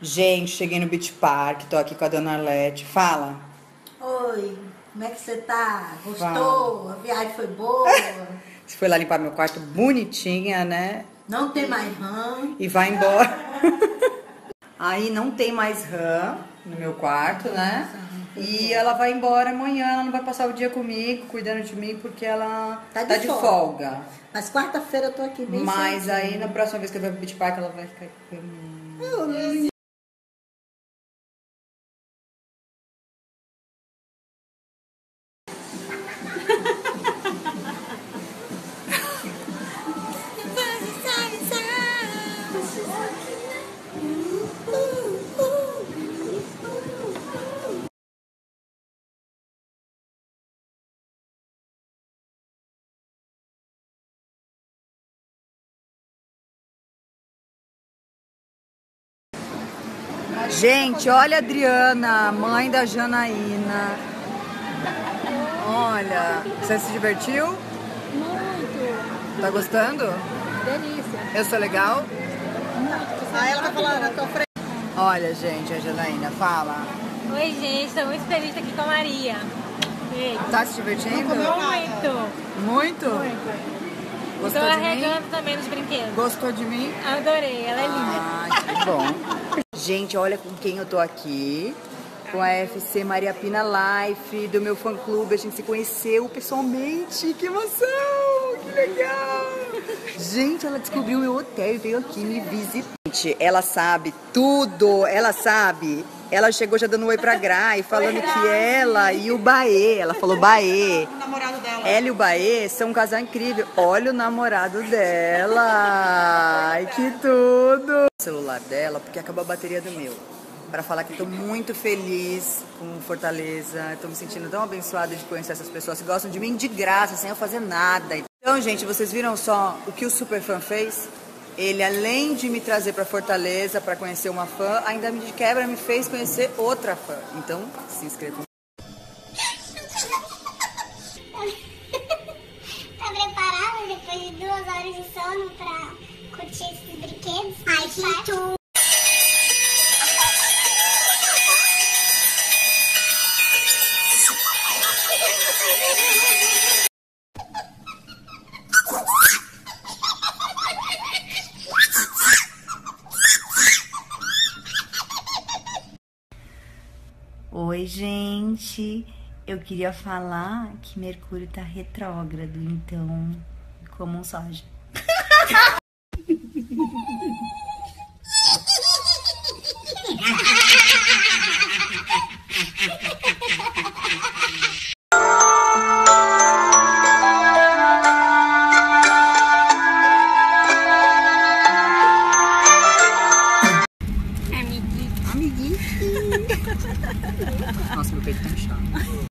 Gente, cheguei no Beach Park, tô aqui com a dona Arlete. Fala. Oi, como é que você tá? Gostou? A viagem foi boa? Você foi lá limpar meu quarto bonitinha, né? Não tem mais rã. E vai embora. Aí não tem mais rã no meu quarto, né? E ela vai embora amanhã, ela não vai passar o dia comigo, cuidando de mim, porque ela Tá tá de de, folga. folga. Mas quarta-feira eu tô aqui bem Mas aí na próxima vez que eu vier pro Beach Park, ela vai ficar comigo. Gente, olha a Adriana, mãe da Janaína. Olha, você se divertiu? Muito! Tá gostando? Delícia! Eu sou legal? Ah, ela vai falar na tua frente. Olha, gente, a Janaína, fala. Oi, gente, estou muito feliz de estar aqui com a Maria. E Tá se divertindo? Muito! Muito? Gostou Estou de mim? arregando também nos brinquedos. Gostou de mim? Adorei, ela é linda. Ai, que bom. Gente, olha com quem eu tô aqui. Com a FC Maria Pina Life, do meu fã-clube. A gente se conheceu pessoalmente. Que emoção! Que legal! Gente, ela descobriu o meu hotel e veio aqui me visitar. Gente, ela sabe tudo. Ela sabe. Ela chegou já dando oi pra Gra e falando que ela e o Baê, ela falou Baê. O namorado dela. Ela e o Baê são um casal incrível. Olha o namorado dela. Ai, que tudo. Celular dela, porque acabou a bateria do meu. Pra falar que tô muito feliz com Fortaleza. Tô me sentindo tão abençoada de conhecer essas pessoas que gostam de mim de graça, sem eu fazer nada. Então, gente, vocês viram só o que o Superfã fez? Ele, além de me trazer pra Fortaleza pra conhecer uma fã, ainda me de quebra me fez conhecer outra fã. Então, se inscrevam. tá preparada depois de duas horas de sono pra curtir esses Oi, gente. Eu queria falar que Mercúrio tá retrógrado, então comam soja. 被工伤。